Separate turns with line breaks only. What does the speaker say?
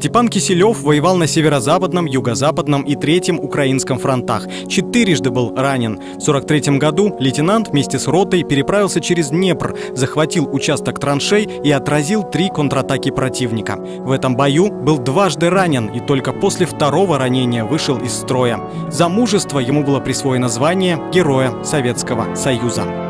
Степан Киселев воевал на северо-западном, юго-западном и третьем украинском фронтах. Четырежды был ранен. В 43 году лейтенант вместе с ротой переправился через Днепр, захватил участок траншей и отразил три контратаки противника. В этом бою был дважды ранен и только после второго ранения вышел из строя. За мужество ему было присвоено звание Героя Советского Союза.